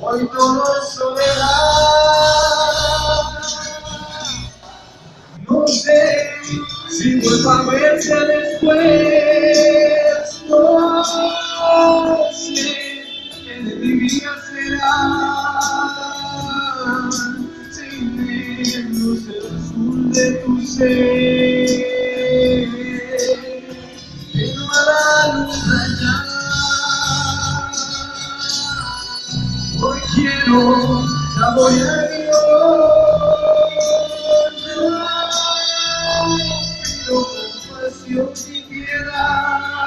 Hoy todo es soledad. No sé si vuelvo a verte después. No sé qué de mi vida será. Sin menos el azul de tu ser. Pero quiero, ya voy a compasión y piedad.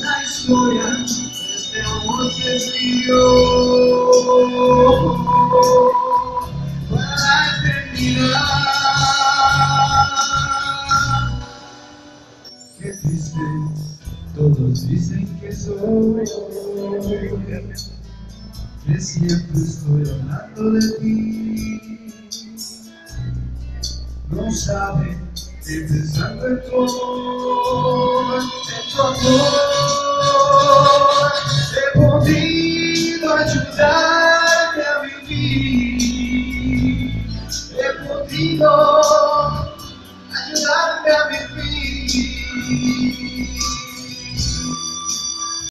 La historia de este amor se escribió para la eternidad. Qué triste, todos dicen que soy, que siempre estoy hablando de ti. No sabe que pensando en tu amor, en tu amor, he podido ayudarme a vivir. He podido ayudarme a vivir.